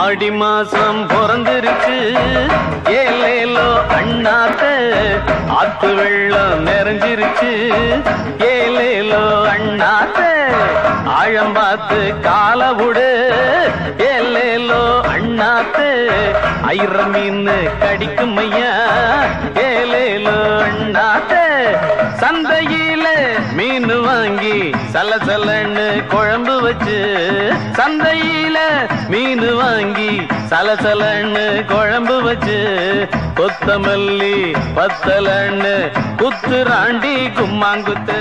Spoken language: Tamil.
ஆடி மாசம் பிறந்திருக்கு ஏலேலோ அண்ணாத்த ஆத்து வெள்ளம் நிறைஞ்சிருச்சு. ஏலேலோ அண்ணாத்த ஆழம் பார்த்து கால விடு ஏலேலோ அண்ணாத்த ஐர மீன் கடிக்கும் ஐயா. ஏலேலோ அண்ணாத்த சந்தையில் மீன் வாங்கி சலசலன்னு குழம்பு வச்சு சந்தையில மீன் வாங்கி சல சலன்னு குழம்பு வச்சு கொத்தமல்லி பத்தலன்னு குத்து ராண்டி கும்மாங்குத்து.